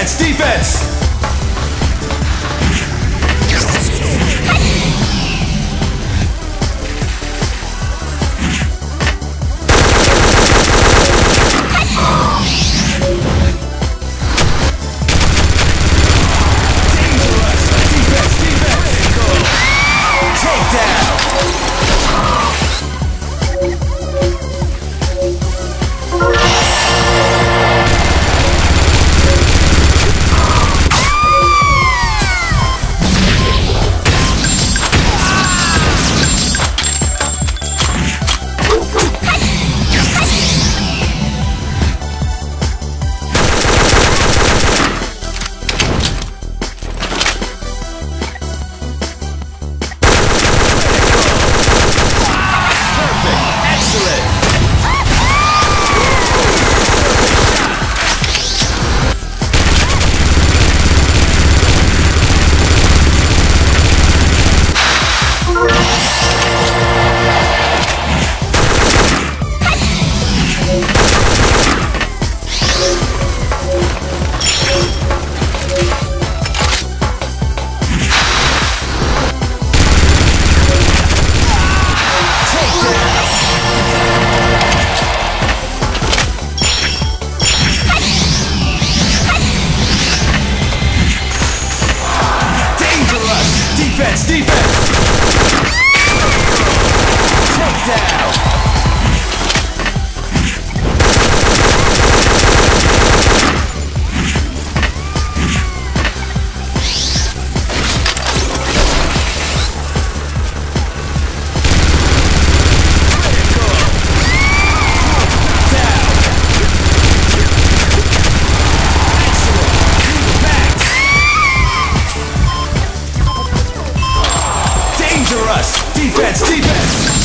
Defense, defense! us. Defense, defense.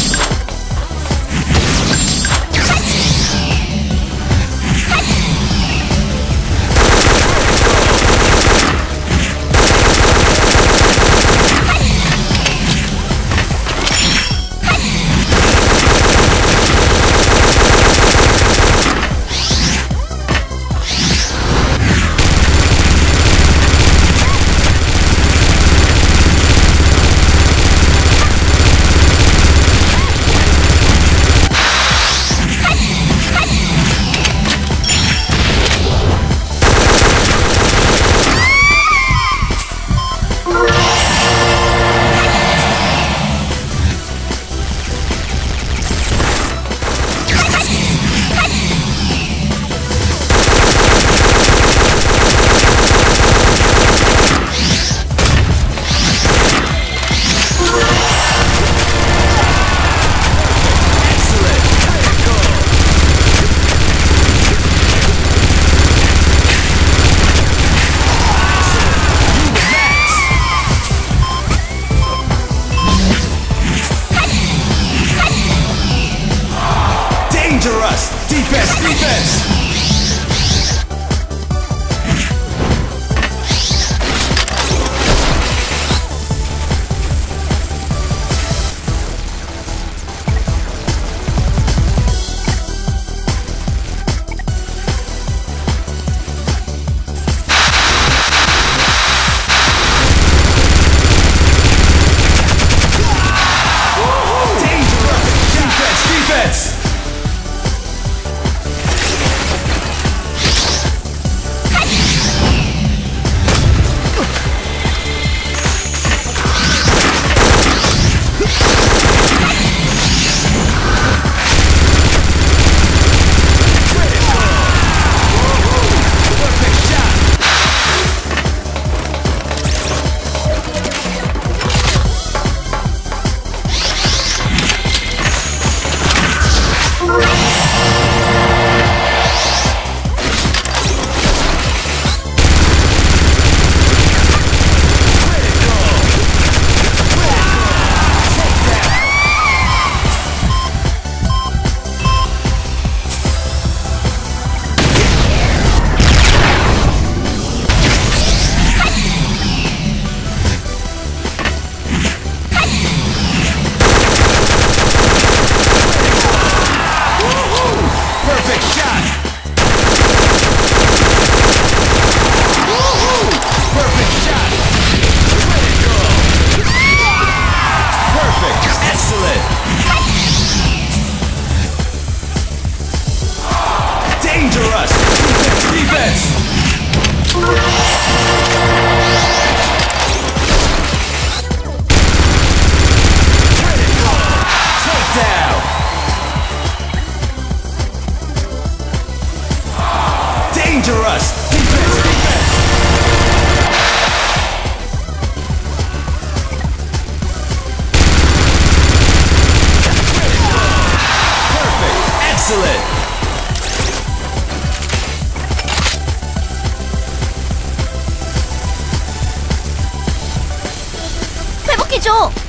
defense. danger! Defense! Defense! Perfect! Excellent! 회복해줘!